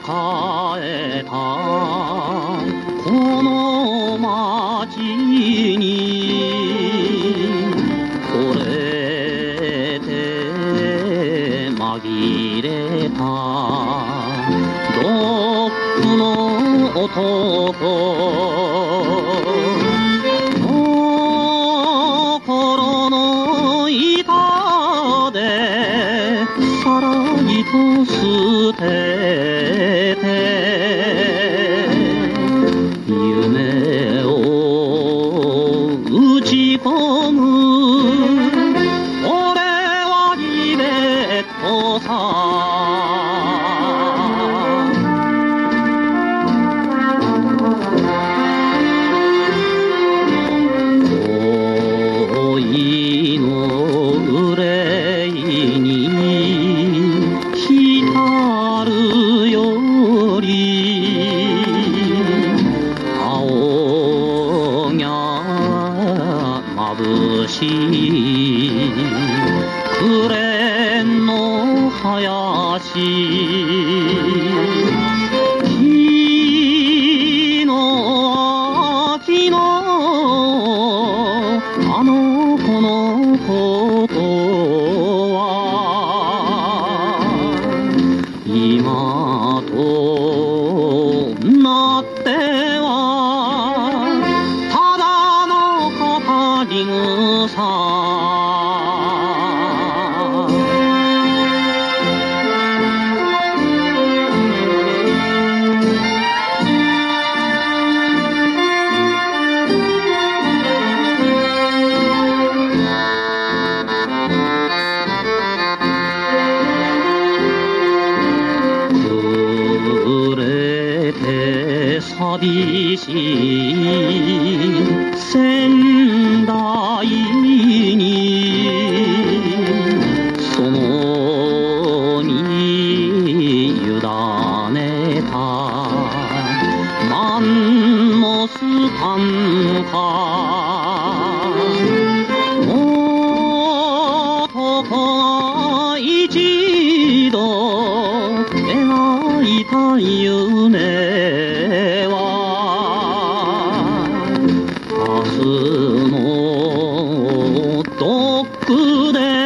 抱えた。この町に惚れて紛れた。ドップの男。さらりと捨て眩しい。暮れの林。木の秋のあの子のことは。今となって寂しい仙台にそのに委ねたマンモス短歌男が一度描いた夢。遠くで